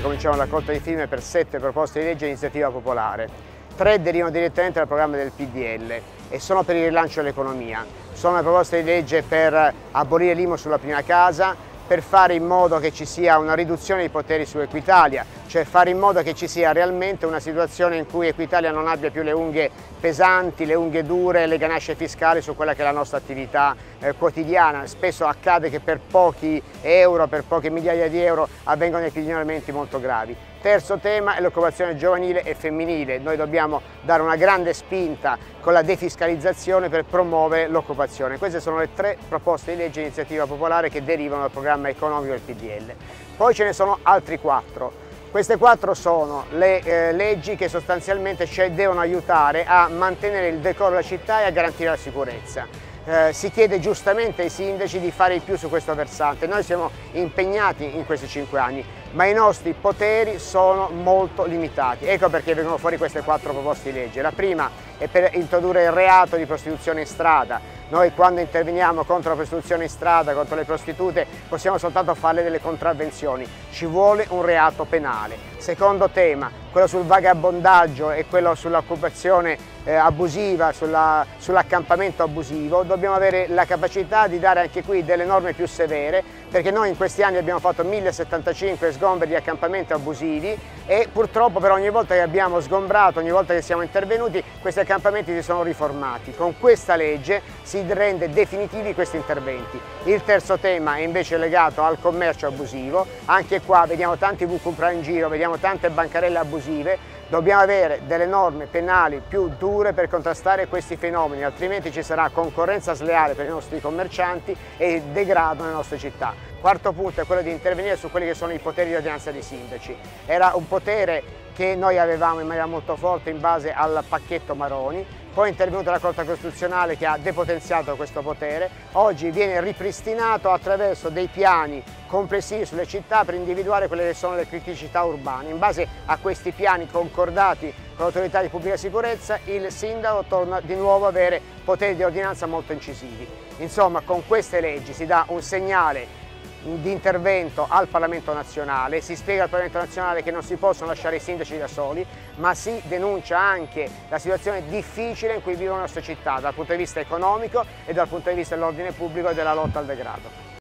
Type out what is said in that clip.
cominciamo la raccolta di firme per sette proposte di legge di iniziativa popolare. Tre derivano direttamente dal programma del PDL e sono per il rilancio dell'economia. Sono le proposte di legge per abolire l'IMO sulla prima casa, per fare in modo che ci sia una riduzione dei poteri su Equitalia, cioè fare in modo che ci sia realmente una situazione in cui Equitalia non abbia più le unghie pesanti, le unghie dure, le ganasce fiscali su quella che è la nostra attività eh, quotidiana. Spesso accade che per pochi euro, per poche migliaia di euro avvengono dei pignoramenti molto gravi. Terzo tema è l'occupazione giovanile e femminile. Noi dobbiamo dare una grande spinta con la defiscalizzazione per promuovere l'occupazione. Queste sono le tre proposte di legge di iniziativa popolare che derivano dal programma economico del PDL. Poi ce ne sono altri quattro. Queste quattro sono le eh, leggi che sostanzialmente devono aiutare a mantenere il decoro della città e a garantire la sicurezza. Eh, si chiede giustamente ai sindaci di fare il più su questo versante. Noi siamo impegnati in questi cinque anni, ma i nostri poteri sono molto limitati. Ecco perché vengono fuori queste quattro proposte di legge. La prima è per introdurre il reato di prostituzione in strada. Noi quando interveniamo contro la prostituzione in strada, contro le prostitute, possiamo soltanto fare delle contravvenzioni. Ci vuole un reato penale. Secondo tema, quello sul vagabondaggio e quello sull'occupazione eh, abusiva, sull'accampamento sull abusivo, dobbiamo avere la capacità di dare anche qui delle norme più severe perché noi in questi anni abbiamo fatto 1075 sgomberi di accampamenti abusivi e purtroppo per ogni volta che abbiamo sgombrato, ogni volta che siamo intervenuti, questi accampamenti si sono riformati. Con questa legge si rende definitivi questi interventi. Il terzo tema è invece legato al commercio abusivo, anche qua vediamo tanti VQPRA in giro, vediamo tante bancarelle abusive, Dobbiamo avere delle norme penali più dure per contrastare questi fenomeni, altrimenti ci sarà concorrenza sleale per i nostri commercianti e degrado nelle nostre città. Quarto punto è quello di intervenire su quelli che sono i poteri di ordinanza dei sindaci. Era un potere che noi avevamo in maniera molto forte in base al pacchetto Maroni, poi è intervenuta la Corte Costituzionale che ha depotenziato questo potere, oggi viene ripristinato attraverso dei piani complessivi sulle città per individuare quelle che sono le criticità urbane. In base a questi piani concordati con l'autorità di pubblica sicurezza il sindaco torna di nuovo ad avere poteri di ordinanza molto incisivi. Insomma con queste leggi si dà un segnale di intervento al Parlamento nazionale, si spiega al Parlamento nazionale che non si possono lasciare i sindaci da soli, ma si denuncia anche la situazione difficile in cui vivono le nostre città dal punto di vista economico e dal punto di vista dell'ordine pubblico e della lotta al degrado.